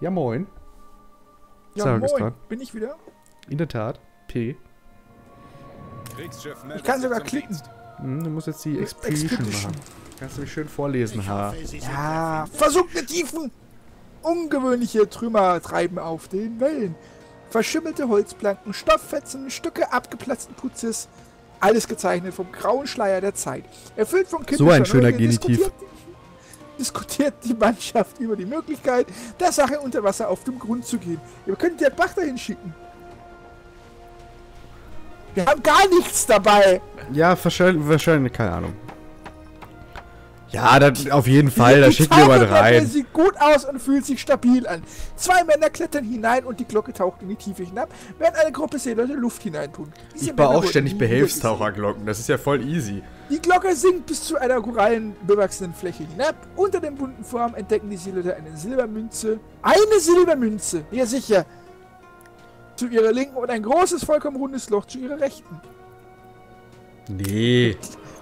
Ja, moin. Ja, Sarah ist moin. dran. Bin ich wieder? In der Tat. P. Kriegsschiff Ich kann sogar klicken. Hm, du musst jetzt die Expedition Expedition. machen. Kannst du mich schön vorlesen, ha. Ja, versunkene Tiefen. Ungewöhnliche Trümmer treiben auf den Wellen. Verschimmelte Holzplanken, Stofffetzen, Stücke abgeplatzten Putzes. Alles gezeichnet vom grauen Schleier der Zeit. Erfüllt von kindischer ein schöner Genitiv. Diskutiert, die Mannschaft über die Möglichkeit, der Sache unter Wasser auf den Grund zu gehen. Ihr könnt den Bach dahin schicken. Wir haben gar nichts dabei. Ja, wahrscheinlich, wahrscheinlich, keine Ahnung. Ja, dann auf jeden Fall, da Die schicken wir mal rein. sieht gut aus und fühlt sich stabil an. Zwei Männer klettern hinein und die Glocke taucht in die Tiefe hinab, während eine Gruppe Seeleute Luft hineintun. Diese Ich baue auch ständig Behelfstaucherglocken, das ist ja voll easy. Die Glocke sinkt bis zu einer korallenbewachsenen Fläche hinab. Unter dem bunten Form entdecken die Seeleute eine Silbermünze. Eine Silbermünze! Ja, sicher. Zu ihrer Linken und ein großes, vollkommen rundes Loch zu ihrer Rechten. Nee.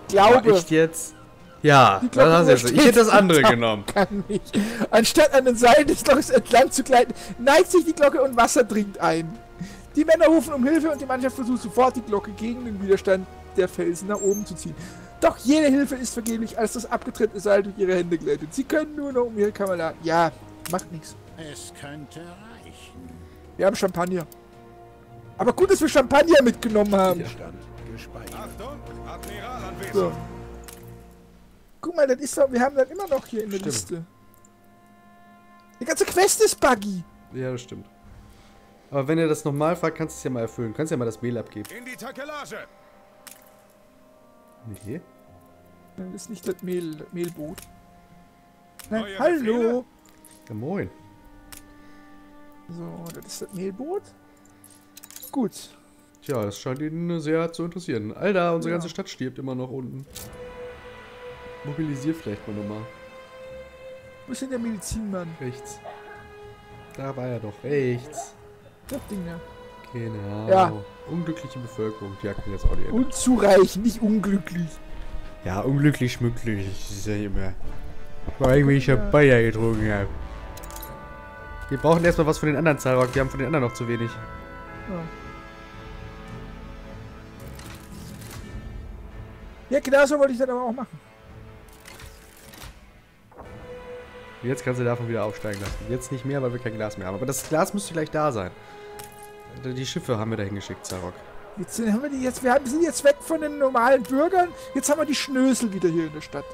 Glaube. Echt jetzt? Ja, das hast du jetzt. Ich hätte das andere genommen. kann nicht. Anstatt an den Seilen des Loches entlang zu gleiten, neigt sich die Glocke und Wasser dringt ein. Die Männer rufen um Hilfe und die Mannschaft versucht sofort, die Glocke gegen den Widerstand der Felsen nach oben zu ziehen. Doch jede Hilfe ist vergeblich, als das abgetrennte Seil durch ihre Hände gleitet. Sie können nur noch um ihre Kameraden. Ja, macht nichts. Es könnte reichen. Wir haben Champagner. Aber gut, dass wir Champagner mitgenommen haben. Achtung, Admiral anwesend. So. Guck mal, das ist doch, wir haben das immer noch hier in der Stimmt. Liste. Die ganze Quest ist buggy. Ja, das stimmt. Aber wenn ihr das nochmal fragt, kannst du es ja mal erfüllen. Kannst ja mal das Mail abgeben. In die Takelage. Nee. Das ist nicht das Mehl, Mehlboot. Nein, Neue hallo. Ja, moin. So, das ist das Mehlboot. Gut. Tja, das scheint ihn sehr zu interessieren. Alter, unsere Ja. ganze Stadt stirbt immer noch unten. Mobilisier vielleicht mal nochmal. Wo ist denn der Medizinmann? Rechts. Da war er doch. Rechts. Das Ding da. Genau. Ja. Unglückliche Bevölkerung. Ja, kann jetzt auch nicht ändern. Unzureichend, nicht unglücklich. Ja, unglücklich schmücklich. Das ist ja immer. Weil ich mich Champagner getrunken habe. Wir brauchen erstmal was von den anderen Zahlrock. Wir haben von den anderen noch zu wenig. Ja, genau so wollte ich das aber auch machen. Jetzt kannst du davon wieder aufsteigen lassen. Jetzt nicht mehr, weil wir kein Glas mehr haben. Aber das Glas müsste gleich da sein. Die Schiffe haben wir dahin geschickt, Zarok. Jetzt sind, haben wir, die jetzt, wir sind jetzt weg von den normalen Bürgern. Jetzt haben wir die Schnösel wieder hier in der Stadt.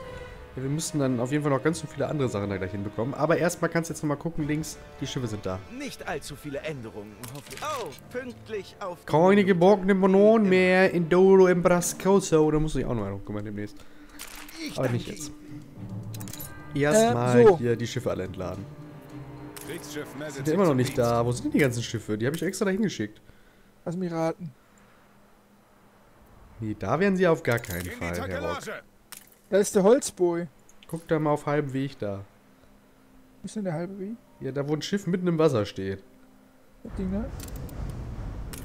Ja, wir müssten dann auf jeden Fall noch ganz so viele andere Sachen da gleich hinbekommen. Aber erstmal kannst du jetzt nochmal gucken, links, die Schiffe sind da. Nicht allzu viele Änderungen, hoffe ich. Oh, pünktlich auf. Keine geborgene Bananen mehr in Dolo im Brascoso. Da muss ich auch noch mal gucken demnächst. Ich Aber nicht jetzt. Erstmal Äh, so. hier die Schiffe alle entladen. Sind ja immer noch nicht da. Wo sind denn die ganzen Schiffe? Die habe ich extra dahin geschickt. Lass mich raten. Nee, da wären sie auf gar keinen Fall, Herr Rock. Da ist der Holzboy. Guck da mal auf halbem Weg da. Wo ist denn der halbe Weg? Ja, da wo ein Schiff mitten im Wasser steht. Das Ding da?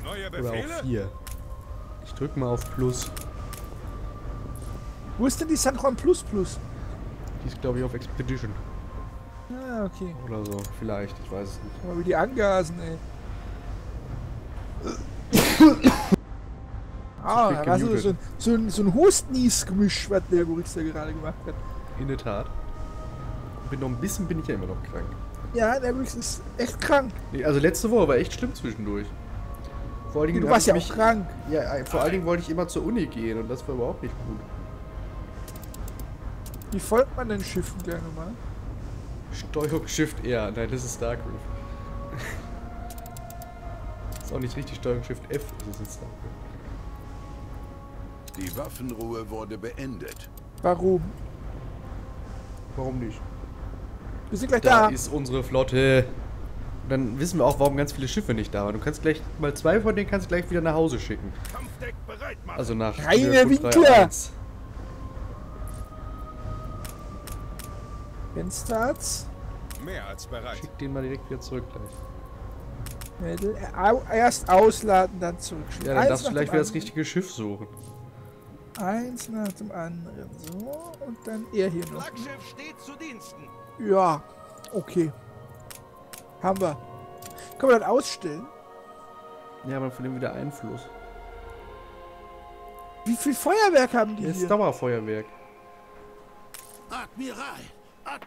Neue Oder Befehle? auf 4. Ich drück mal auf Plus. Wo ist denn die San Juan Plus Plus? Die ist, glaube ich, auf Expedition. Ah, okay. Oder so. Vielleicht. Ich weiß es nicht. Mal, wie die angasen, ey. ah, wird da war so, so, ein- so ein, Hust-Nies-Gemisch, was der Goritz da gerade gemacht hat. In der Tat. Bin noch ein bisschen bin ich ja immer noch krank. Ja, der Goritz ist echt krank. Nee, also letzte Woche war echt schlimm zwischendurch. Vor allen Dingen Du warst ja ich auch mich, krank. Ja, äh, vor allen Dingen wollte ich immer zur Uni gehen und das war überhaupt nicht gut. Wie folgt man den Schiffen gerne mal? Steuerung Shift R. Nein, das ist Starcraft. ist auch nicht richtig Steuerung Shift F. Das ist jetzt Starcraft. Die Waffenruhe wurde beendet. Warum? Warum nicht? Wir sind gleich Da da. ist unsere Flotte. Und dann wissen wir auch, warum ganz viele Schiffe nicht da waren. Du kannst gleich mal zwei von denen kannst du gleich wieder nach Hause schicken. Kampfdeck bereit machen. Also nach Reine Winkler. 3.1. Fensterz. Mehr als bereit. Schick den mal direkt wieder zurück gleich. Äh, Erst ausladen, dann zurückschicken. Ja, dann Eins darfst du gleich dem wieder das richtige Schiff suchen. Eins nach dem anderen. So, und dann er hier noch. Flaggschiff steht zu Diensten. Ja, okay. Haben wir. Können wir dann ausstellen? Ja, aber von dem wieder Einfluss. Wie viel Feuerwerk haben die Das ist hier? Dauerfeuerwerk. Admiral!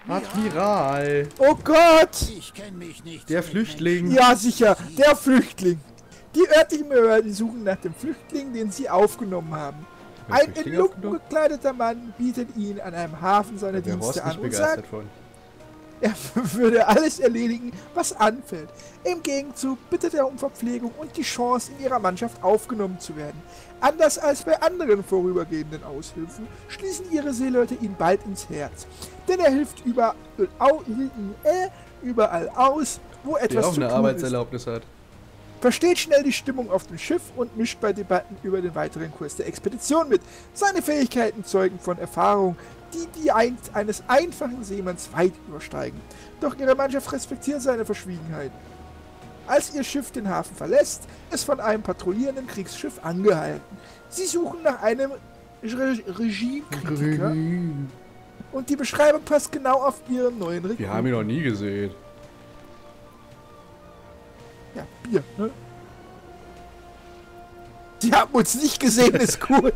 Admiral! Oh Gott! Ich kenne mich nicht. Der Flüchtling. Ja, sicher. Der Flüchtling. Die örtlichen Behörden suchen nach dem Flüchtling, den sie aufgenommen haben. Ein in Lumpen gekleideter Mann bietet ihn an einem Hafen seine Dienste an und sagt, von. Er würde alles erledigen, was anfällt. Im Gegenzug bittet er um Verpflegung und die Chance, in ihrer Mannschaft aufgenommen zu werden. Anders als bei anderen vorübergehenden Aushilfen schließen ihre Seeleute ihn bald ins Herz. Denn er hilft überall, äh, überall aus, wo etwas auch zu eine tun ist. Arbeitserlaubnis hat. Versteht schnell die Stimmung auf dem Schiff und mischt bei Debatten über den weiteren Kurs der Expedition mit. Seine Fähigkeiten zeugen von Erfahrung, die die ein eines einfachen Seemanns weit übersteigen. Doch ihre Mannschaft respektiert seine Verschwiegenheit. Als ihr Schiff den Hafen verlässt, ist von einem patrouillierenden Kriegsschiff angehalten. Sie suchen nach einem Re Regiekritiker und die Beschreibung passt genau auf ihren neuen Rekruten. Wir haben ihn noch nie gesehen. Ja, Bier, ne? Sie haben uns nicht gesehen, ist gut.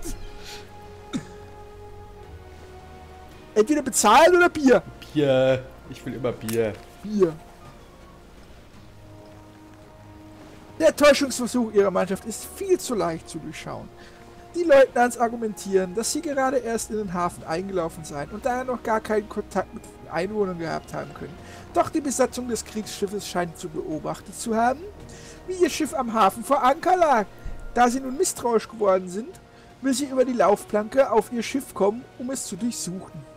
Entweder bezahlen oder Bier. Bier. Ich will immer Bier. Bier. Der Täuschungsversuch ihrer Mannschaft ist viel zu leicht zu durchschauen. Die Leutnants argumentieren, dass sie gerade erst in den Hafen eingelaufen seien und daher noch gar keinen Kontakt mit den Einwohnern gehabt haben können. Doch die Besatzung des Kriegsschiffes scheint zu beobachtet zu haben, wie ihr Schiff am Hafen vor Anker lag. Da sie nun misstrauisch geworden sind, will sie über die Laufplanke auf ihr Schiff kommen, um es zu durchsuchen.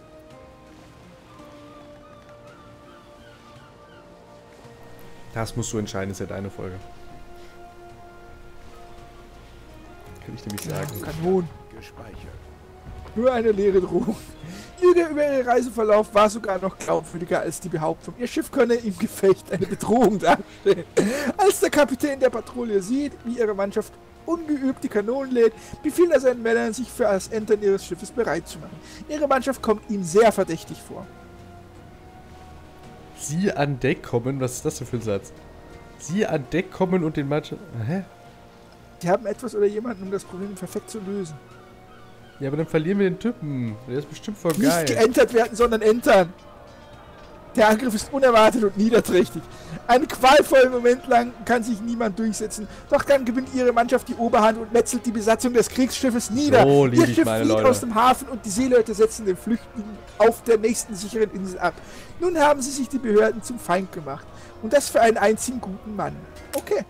Das musst du entscheiden, ist ja deine Folge. Kann ich nämlich sagen. Kanon. Gespeichert. Nur eine leere Drohung. Lüge über ihren Reiseverlauf war sogar noch glaubwürdiger als die Behauptung, ihr Schiff könne im Gefecht eine Bedrohung darstellen. Als der Kapitän der Patrouille sieht, wie ihre Mannschaft ungeübt die Kanonen lädt, befiehlt er seinen Männern, sich für das Entern ihres Schiffes bereit zu machen. Ihre Mannschaft kommt ihm sehr verdächtig vor. Sie an Deck kommen, was ist das denn für ein Satz? Sie an Deck kommen und den Mannschaft. Hä? Sie haben etwas oder jemanden, um das Problem perfekt zu lösen. Ja, aber dann verlieren wir den Typen. Der ist bestimmt voll Nicht geil. geentert werden, sondern entern. Der Angriff ist unerwartet und niederträchtig. Einen qualvollen Moment lang kann sich niemand durchsetzen. Doch dann gewinnt ihre Mannschaft die Oberhand und metzelt die Besatzung des Kriegsschiffes nieder. So Ihr Schiff flieht Leute. aus dem Hafen und die Seeleute setzen den Flüchtlingen auf der nächsten sicheren Insel ab. Nun haben sie sich die Behörden zum Feind gemacht. Und das für einen einzigen guten Mann. Okay.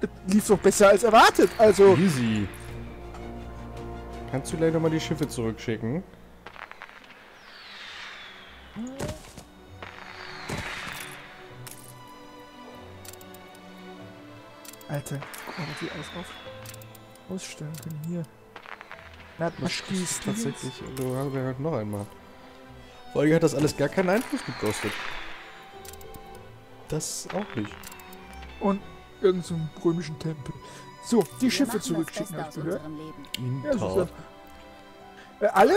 Das lief doch besser als erwartet. Also, Easy. Kannst du gleich nochmal die Schiffe zurückschicken? Alter, guck mal, die alles auf ausstellen können. Hier. Natmaschki ist Tatsächlich, du hast ja noch einmal. Vor allem hat das alles gar keinen Einfluss gekostet. Das auch nicht. Und irgendeinen so einen römischen Tempel. So, die Wir Schiffe zurückschicken, Beste hab ich aus gehört. In Ja, super. Äh, alle?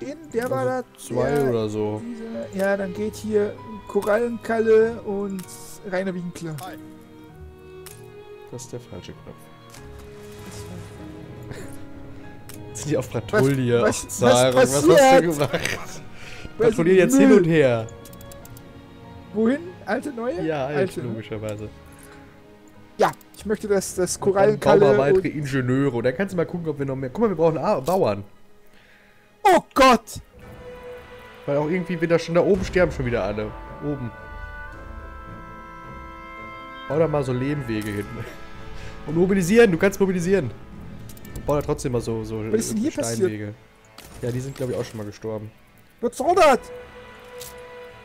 Den, der war da. Also zwei der, oder so. Dieser, ja, dann geht hier Korallenkalle und Rainer Winkler. Das ist der falsche Knopf. Sind die auf Patrouille? was- Ach, Sarah, was was, hast du gemacht? Was Patrouillieren jetzt Müll. hin und her. Wohin? Alte, neue? Ja, alt, Alte, ne? logischerweise. Ja, ich möchte, dass das Bauen wir Korallenkalle. weitere Und, Ingenieure. Und dann kannst du mal gucken, ob wir noch mehr. Guck mal, wir brauchen A Bauern. oh Gott! Weil auch irgendwie wieder schon da oben sterben schon wieder alle. Oben. Bau da mal so Lehmwege hin. Und mobilisieren, du kannst mobilisieren. Und bau da trotzdem mal so, so Was ist denn hier Steinwege. Ja, die sind glaube ich auch schon mal gestorben. Soll das?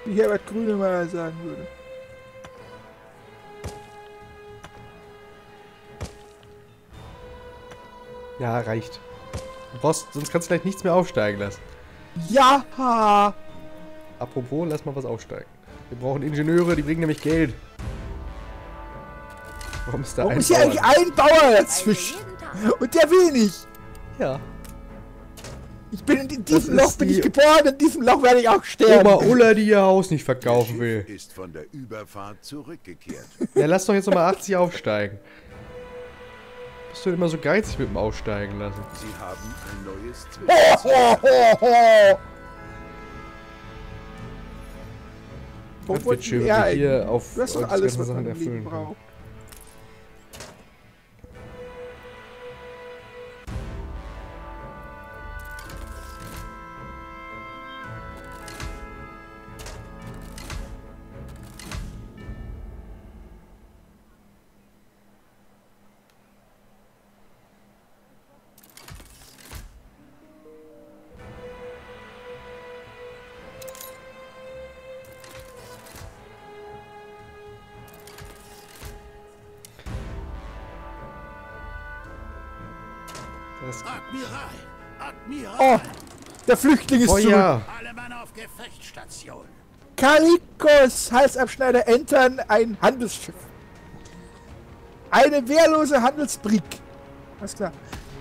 Wie Herbert Grünemeyer sagen würde. Ja, reicht. Du brauchst, sonst kannst du gleich nichts mehr aufsteigen lassen. Ja! Apropos, lass mal was aufsteigen. Wir brauchen Ingenieure, die bringen nämlich Geld. Warum ist da Warum ein ist hier Bauer? eigentlich ein Bauer dazwischen? Und der will nicht. Ja. Ich bin in Das diesem Loch bin ich geboren, in diesem Loch werde ich auch sterben. Oma Ulla, die ihr Haus nicht verkaufen will. ist von der Überfahrt zurückgekehrt. Ja, lass doch jetzt nochmal 80 aufsteigen. Bist du denn immer so geizig mit dem Aufsteigen lassen? Sie haben ein neues Ho, Zwischenziel. ho, ho, ho. Das wird schön, wir wenn wir eigentlich? hier auf Du hast doch unsere alles, ganzen was man Sachen erfüllen braucht. Flüchtling ist zurück. Feuer! Alle Mann auf Gefechtsstation! Kalikos, Halsabschneider, entern ein Handelsschiff. Eine wehrlose Handelsbrik. Alles klar.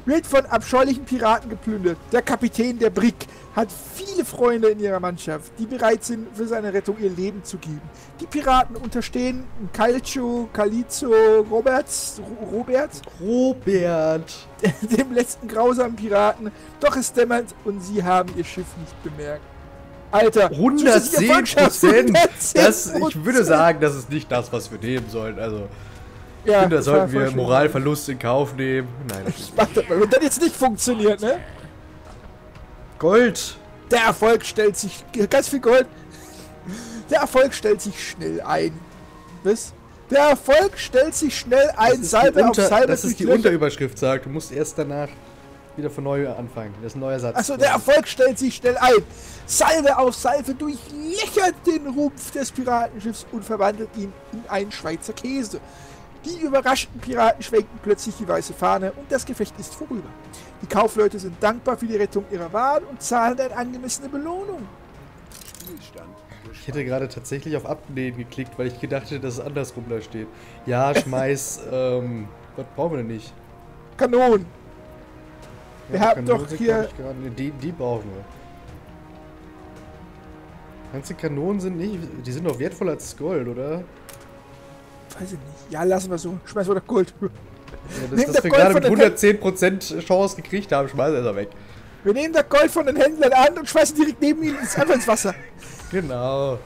Wird von abscheulichen Piraten geplündert. Der Kapitän der Brik hat viele Freunde in ihrer Mannschaft, die bereit sind, für seine Rettung ihr Leben zu geben. Die Piraten unterstehen Calcio, Calizo, Roberts, Ro- Robert, Robert! dem letzten grausamen Piraten. Doch es dämmert und sie haben ihr Schiff nicht bemerkt. Alter, 110 zusätzliche Prozent! 110 Das, ich würde sagen, das ist nicht das, was wir nehmen sollen. Also, ja, finde, da sollten wir. Moralverlust in Kauf nehmen. Nein, das ist Mach das mal. Wenn das jetzt nicht funktioniert, ne? Gold! Der Erfolg stellt sich. Ganz viel Gold. Der Erfolg stellt sich schnell ein. Was? Der Erfolg stellt sich schnell ein. Salbe auf Salbe. das ist die Löcher. Unterüberschrift, sagt. Du musst erst danach wieder von neu anfangen. Das ist ein neuer Satz. Achso, der Erfolg stellt sich schnell ein. Salve auf Salve durchlöchert den Rumpf des Piratenschiffs und verwandelt ihn in einen Schweizer Käse. Die überraschten Piraten schwenken plötzlich die weiße Fahne und das Gefecht ist vorüber. Die Kaufleute sind dankbar für die Rettung ihrer Waren und zahlen eine angemessene Belohnung. Ich hätte gerade tatsächlich auf Ablehnen geklickt, weil ich gedacht hätte, dass es andersrum da steht. Ja, schmeiß, ähm, was brauchen wir denn nicht? Kanonen. Wir haben Kanonen doch hier- gerade- die, die brauchen wir. Ganze Kanonen sind nicht, die sind doch wertvoller als Gold, oder? Weiß ich nicht. Ja, lassen wir so. Schmeißen wir doch Gold. Ja, das, das wir Gold gerade mit der 110% Chance gekriegt haben, schmeißen wir es weg. Wir nehmen das Gold von den Händlern an und schmeißen direkt neben ihnen ins einfach ins Wasser. Genau.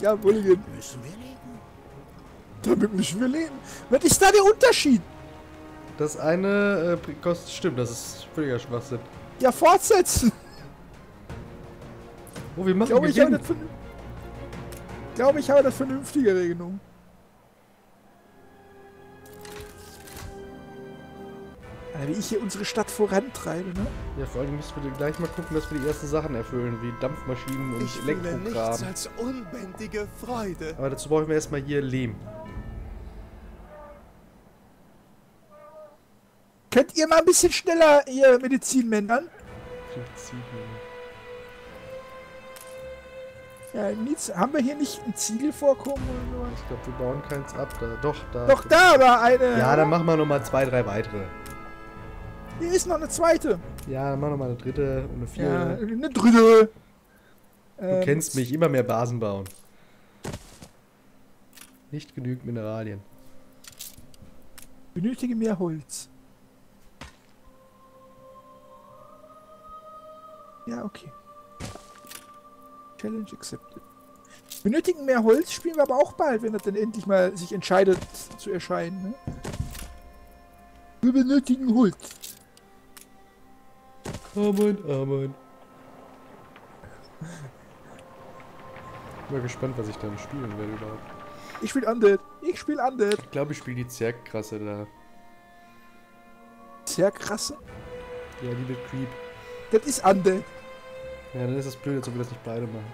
Ja, Bulligan. Müssen wir leben? Damit müssen wir leben. Was ist da der Unterschied? Das eine äh, kostet, stimmt, das ist völliger Schwachsinn. Ja, fortsetzen. Oh, wir machen Glaube ich, habe das, glaube ich, habe das vernünftigere genommen. Alter, wie ich hier unsere Stadt vorantreibe, ne? Ja, vor allem müssen wir gleich mal gucken, dass wir die ersten Sachen erfüllen, wie Dampfmaschinen und Ich fühle nichts Elektrokram. als unbändige Freude. Aber dazu brauchen wir erstmal hier Lehm. Könnt ihr mal ein bisschen schneller ihr Medizin mändern? Ja, Nietz, haben wir hier nicht ein Ziegelvorkommen oder sowas? Ich glaube, wir bauen keins ab. Da, doch, da. Doch, da war eine. Ja, dann machen wir nochmal zwei, drei weitere. Hier ist noch eine zweite. Ja, dann wir nochmal eine dritte und eine Ja, vierte. eine dritte. Du Ähm, kennst mich, immer mehr Basen bauen. Nicht genügend Mineralien. Benötige mehr Holz. Ja, okay. Challenge accepted. Benötigen mehr Holz spielen wir aber auch bald, wenn das dann endlich mal sich entscheidet zu erscheinen. Ne? Wir benötigen Holz. Amen, Amen. Bin mal gespannt, was ich dann spielen werde überhaupt. Ich spiele Undead. Ich spiele Undead. Ich glaube, ich spiele die Zergkrasse da. Sehr krasse. Ja, die mit Creep. Das ist Undead. Ja, dann ist das blöd, als ob wir das nicht beide machen.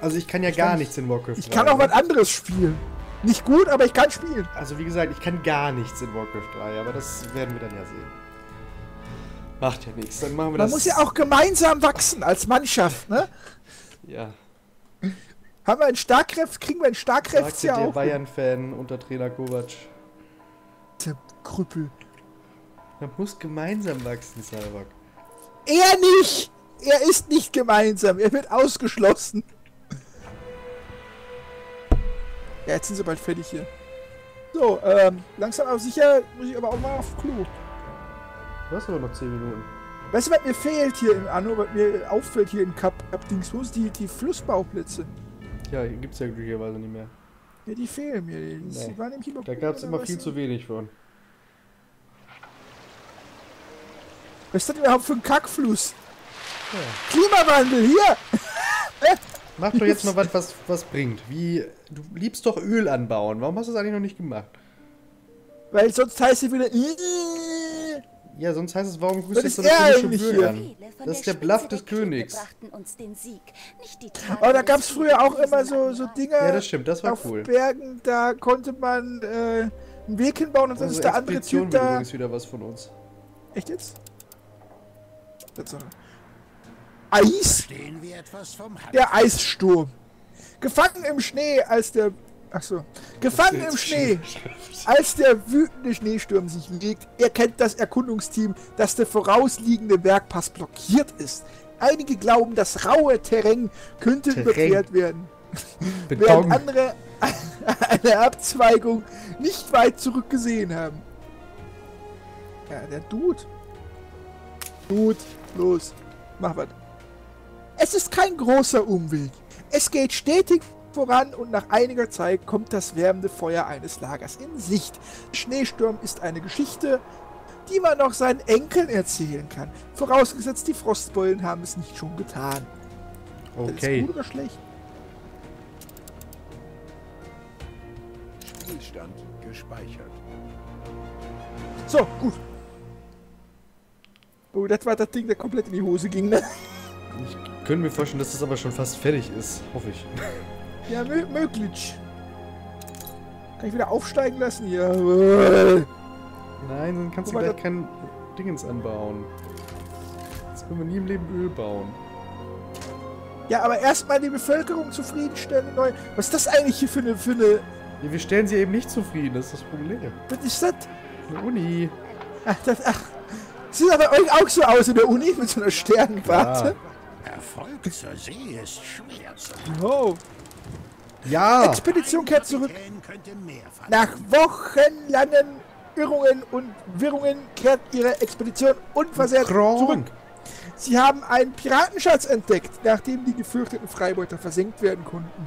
Also ich kann ja Ich gar kann- nichts in Warcraft Ich kann 3, auch was ne? anderes spielen. Nicht gut, aber ich kann spielen. Also wie gesagt, ich kann gar nichts in Warcraft 3, aber das werden wir dann ja sehen. Macht ja nichts, dann machen wir Man das. muss ja auch gemeinsam wachsen als Mannschaft, ne? Ja, Haben wir einen Starkkräft, kriegen wir einen Starkkräft sagte ja der auch. Bayern-Fan unter Trainer Kovac. Der Krüppel. Man muss gemeinsam wachsen, Salvak. Er nicht! Er ist nicht gemeinsam. Er wird ausgeschlossen. Ja, jetzt sind sie bald fertig hier. So, ähm, langsam aber sicher muss ich aber auch mal auf Klo. Du hast aber noch 10 Minuten. Weißt du, was mir fehlt hier im Anno, was mir auffällt hier in Cup, Cup Dingsbums? Die, die Flussbauplätze. Ja, hier gibt's ja glücklicherweise nicht mehr. Ja, die fehlen mir. Die, die Nee. waren immer Da gab's immer viel zu wenig von. Was ist das überhaupt für ein Kackfluss? Klimawandel, hier! Mach doch jetzt mal was, was, was bringt. Wie, du liebst doch Öl anbauen. Warum hast du das eigentlich noch nicht gemacht? Weil sonst heißt es wieder. "Äh, Ja, sonst heißt es, warum grüßt jetzt so ist eine komische hier? an? Das ist der Bluff des Königs. brachten uns den Sieg, nicht die Aber da gab es früher auch immer so, so Dinger Ja, das stimmt, das war auf cool. Bergen, da konnte man äh, einen Weg hinbauen und dann ist der andere Typ da. übrigens wieder was von uns. Echt jetzt? Tatsache. Eis? Stehen wir etwas vom Hand. Der Eissturm. Gefangen im Schnee, als der. Achso. Gefangen im Schnee, als der wütende Schneesturm sich legt, erkennt das Erkundungsteam, dass der vorausliegende Bergpass blockiert ist. Einige glauben, das raue Terrain könnte Terrain. überquert werden, während andere eine Abzweigung nicht weit zurück gesehen haben. Ja, der Dude. Dude, los, mach was. Es ist kein großer Umweg. Es geht stetig voran und nach einiger Zeit kommt das wärmende Feuer eines Lagers in Sicht. Schneesturm ist eine Geschichte, die man noch seinen Enkeln erzählen kann. Vorausgesetzt, die Frostbeulen haben es nicht schon getan. Das ist Okay. gut oder schlecht? Spielstand gespeichert. So, gut. Oh, das war das Ding, der komplett in die Hose ging, ne? Ich könnte mir vorstellen, dass das aber schon fast fertig ist. Hoffe ich. Ja, mö möglich. Kann ich wieder aufsteigen lassen? Jawohl. Nein, dann kannst du Guck mal, gleich kein Dingens anbauen. Jetzt können wir nie im Leben Öl bauen. Ja, aber erstmal die Bevölkerung zufriedenstellen. Neu. Was ist das eigentlich hier für eine, für eine... Ja, wir stellen sie eben nicht zufrieden, das ist das Problem. Was ist das? Eine Uni. Ach, das, ach. Sieht aber euch auch so aus in der Uni mit so einer Sternwarte. Erfolg zur See ist schwer zu Oh. Ja! Expedition kehrt zurück. Nach wochenlangen Irrungen und Wirrungen kehrt ihre Expedition unversehrt Kronk. zurück. Sie haben einen Piratenschatz entdeckt, nachdem die gefürchteten Freibeuter versenkt werden konnten.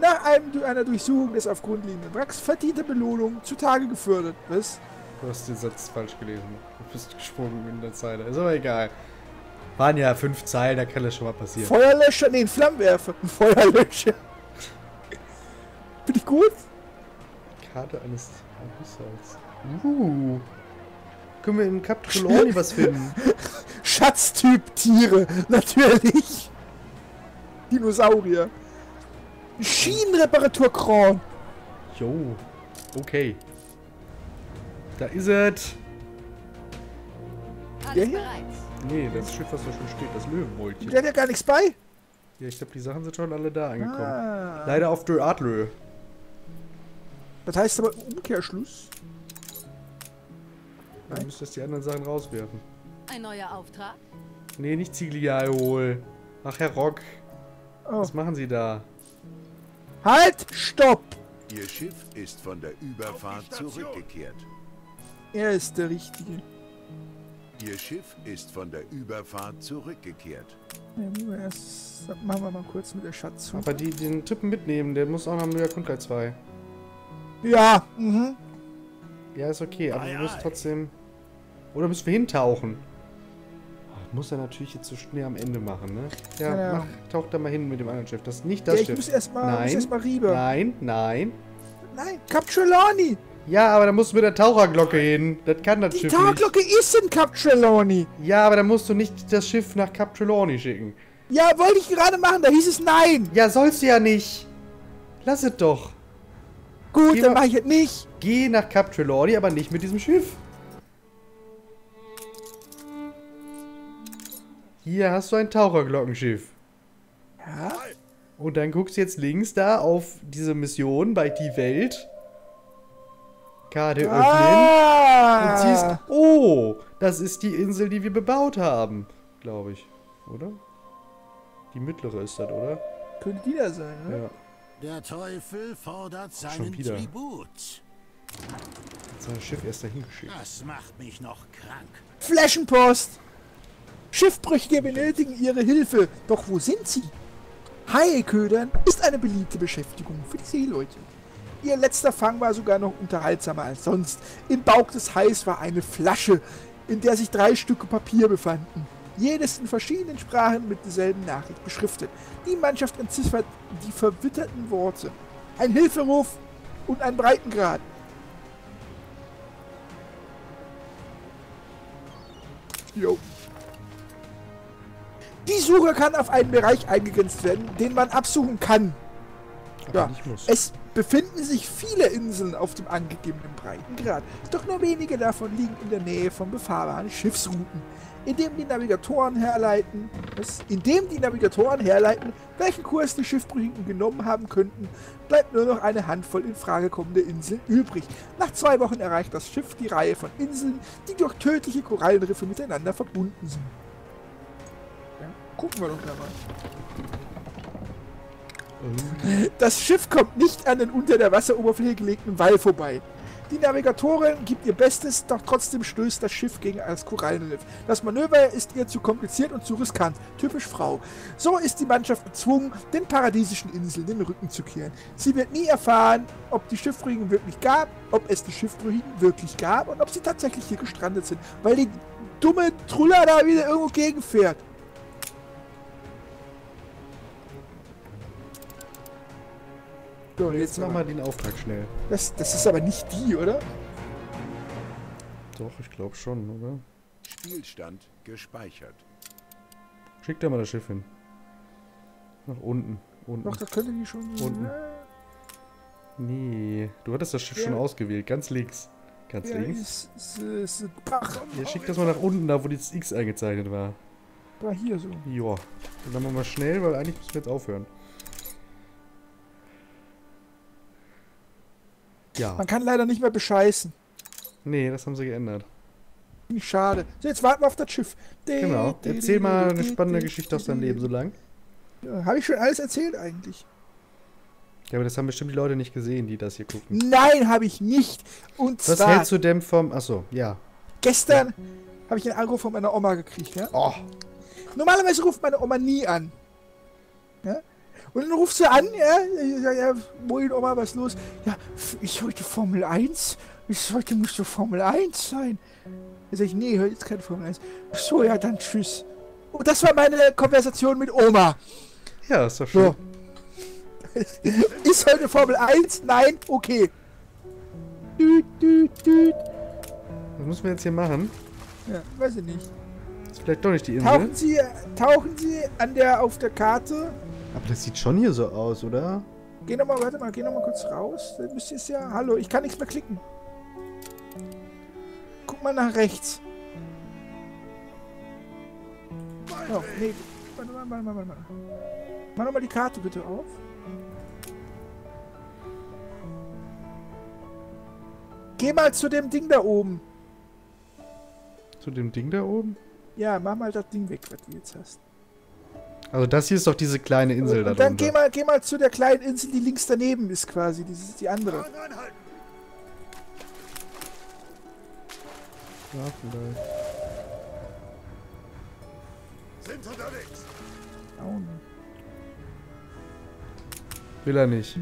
Nach einem, einer Durchsuchung des auf Grund liegenden Wracks verdiente Belohnung zutage gefördert. Was? Du hast den Satz falsch gelesen. Du bist gesprungen in der Zeile. Ist aber egal. Waren ja fünf Zeilen, da kann das schon mal passieren. Feuerlöscher? Nee, Flammenwerfer. Feuerlöscher. Bin ich gut? Karte eines Haushalts. Uh. Können wir im Cap Trelawney was finden? Schatztyp Tiere, natürlich. Dinosaurier. Schienenreparaturkran. Jo. Okay. Da ist es. Der Alles hier? bereit. Nee, das Schiff, was da schon steht, das Löwenmäulchen. Der hat ja gar nichts bei. Ja, ich glaube, die Sachen sind schon alle da angekommen. Ah. Leider auf der Adlö. Das heißt aber Umkehrschluss. Du müsstest die anderen Sachen rauswerfen. Ein neuer Auftrag? Nee, nicht Ziegel Ach, Herr Rock. Oh. Was machen Sie da? Halt! Stopp! Ihr Schiff ist von der Überfahrt zurückgekehrt. Er ist der Richtige. Ihr Schiff ist von der Überfahrt zurückgekehrt. Ja, erst, machen wir mal kurz mit der Schatz. Aber die, den Typen mitnehmen, der muss auch noch Müller Kundgleich 2. Ja, mhm. Ja, ist okay, aber wir müssen trotzdem... Oder müssen wir hintauchen? Ach, muss er natürlich jetzt so schnell am Ende machen, ne? Ja, Ja. Mach, tauch da mal hin mit dem anderen Schiff. Das ist nicht Ja, das ich Schiff. muss erstmal muss Nein. erst mal rüber. Nein, nein. Nein, Cap Trelawney! Ja, aber da musst du mit der Taucherglocke hin. Das kann das Die Schiff Tauglocke ist in Cap Trelawney! nicht. Ja, aber da musst du nicht das Schiff nach Cap Trelawney schicken. Ja, wollte ich gerade machen, da hieß es nein! Ja, sollst du ja nicht. Lass es doch. Gut, Geh dann mache ich es nicht. Geh nach Cap Trelawney, aber nicht mit diesem Schiff. Hier hast du ein Taucherglockenschiff. Ja? Und dann guckst du jetzt links da auf diese Mission bei Die Welt. Karte öffnen. Ah! Und siehst, oh, das ist die Insel, die wir bebaut haben. Glaube ich. Oder? Die mittlere ist das, oder? Könnte die da sein, ne? Ja. Der Teufel fordert seinen. Tribut. Hat sein Schiff erst dahin geschickt. Das macht mich noch krank. Flaschenpost! Schiffbrüchige benötigen ihre Hilfe. Doch wo sind sie? Haieködern ist eine beliebte Beschäftigung für die Seeleute. Ihr letzter Fang war sogar noch unterhaltsamer als sonst. Im Bauch des Hais war eine Flasche, in der sich drei Stücke Papier befanden. Jedes in verschiedenen Sprachen mit derselben Nachricht beschriftet. Die Mannschaft entziffert die verwitterten Worte. Ein Hilferuf und ein Breitengrad. Jo. Die Suche kann auf einen Bereich eingegrenzt werden, den man absuchen kann. Aber Ja, es befinden sich viele Inseln auf dem angegebenen Breitengrad, doch nur wenige davon liegen in der Nähe von befahrbaren Schiffsrouten, indem die Navigatoren herleiten, was, indem die Navigatoren herleiten, welchen Kurs die Schiffbrüchigen genommen haben könnten, bleibt nur noch eine Handvoll in Frage kommende Inseln übrig. Nach zwei Wochen erreicht das Schiff die Reihe von Inseln, die durch tödliche Korallenriffe miteinander verbunden sind. Ja, gucken wir doch da mal. Das Schiff kommt nicht an den unter der Wasseroberfläche gelegten Wall vorbei. Die Navigatorin gibt ihr Bestes, doch trotzdem stößt das Schiff gegen das Korallenriff. Das Manöver ist ihr zu kompliziert und zu riskant. Typisch Frau. So ist die Mannschaft gezwungen, den paradiesischen Inseln den Rücken zu kehren. Sie wird nie erfahren, ob die Schiffbrüchigen wirklich gab, ob es die Schiffbrüchigen wirklich gab und ob sie tatsächlich hier gestrandet sind, weil die dumme Truller da wieder irgendwo gegenfährt. So, Jetzt mach mal den Auftrag schnell. Das, das ist aber nicht die, oder? Doch, ich glaube schon, oder? Spielstand gespeichert. Schick da mal das Schiff hin. Nach unten. Unten. Doch, das könnte die schon. Unten. Nee, du hattest das Schiff schon Ja. ausgewählt. Ganz links. Ganz Ja, links. ist, ist, ist, ach, Ja, schick das mal nach unten, da wo das X eingezeichnet war. war hier so. Joa. Dann machen wir mal schnell, weil eigentlich müssen wir jetzt aufhören. Ja. Man kann leider nicht mehr bescheißen. Nee, das haben sie geändert. Schade. So, jetzt warten wir auf das Schiff. Genau. Erzähl mal eine spannende Geschichte aus deinem Leben so lang. Ja, Habe ich schon alles erzählt eigentlich? Ja, aber das haben bestimmt die Leute nicht gesehen, die das hier gucken. Nein, habe ich nicht. Und Was zwar, hältst du denn vom... Achso, ja. gestern habe ich einen Anruf von meiner Oma gekriegt. Ja? Oh, Normalerweise ruft meine Oma nie an. Ja? Und dann ruft sie an, ja, sag, ja, moin Oma, was los? Ja, ist heute Formel 1? Ist heute doch Formel 1 sein. Da sag ich, nee, heute ist keine Formel 1. Ach so, ja, dann tschüss. Und das war meine Konversation mit Oma. ja, ist doch schön. So. ist heute Formel 1? Nein? Okay. Düt, düt, düt. Was müssen wir jetzt hier machen? Ja, weiß ich nicht. Ist vielleicht doch nicht die Insel. Tauchen Sie, tauchen Sie an der, auf der Karte Aber das sieht schon hier so aus, oder? Geh noch mal, warte mal, geh noch mal kurz raus. Dann müsst ihr es ja. Hallo, ich kann nichts mehr klicken. Guck mal nach rechts. Oh, nee. Warte mal, warte mal, warte mal. Mach noch mal die Karte bitte auf. Geh mal zu dem Ding da oben. Zu dem Ding da oben? Ja, mach mal das Ding weg, was du jetzt hast. Also das hier ist doch diese kleine Insel da Und dann geh mal, geh mal zu der kleinen Insel, die links daneben ist quasi. Das ist die andere. Ja, vielleicht. Sind unterwegs! Auch nicht. Will er nicht.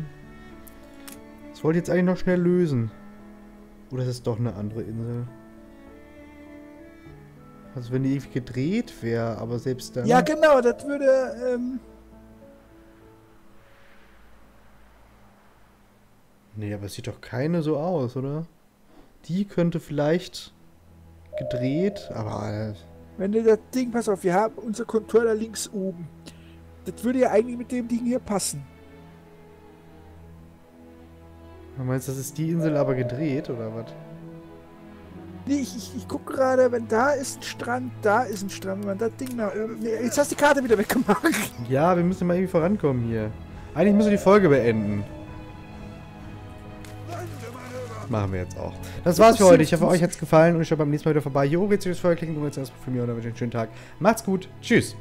Das wollte ich jetzt eigentlich noch schnell lösen. Oder ist es doch eine andere Insel? Also wenn die irgendwie gedreht wäre, aber selbst dann... Ja, genau, das würde. Ähm, Nee, aber es sieht doch keine so aus, oder? Die könnte vielleicht gedreht, aber... äh, Wenn du das Ding, pass auf, wir haben unser Controller links oben. Das würde ja eigentlich mit dem Ding hier passen. Du meinst, das ist die Insel aber gedreht, oder was? Nee, ich, ich, ich gucke gerade, wenn da ist ein Strand, da ist ein Strand. Wenn man das Ding nach oben. Nee, jetzt hast du die Karte wieder weggemacht. Ja, wir müssen mal irgendwie vorankommen hier. Eigentlich müssen wir die Folge beenden. Machen wir jetzt auch. Das war's für heute. Ich hoffe, euch hat's gefallen und ich schaue beim nächsten Mal wieder vorbei. Hier oben geht's für euch klicken und jetzt erstmal für mich und dann wünsche ich einen schönen Tag. Macht's gut. Tschüss.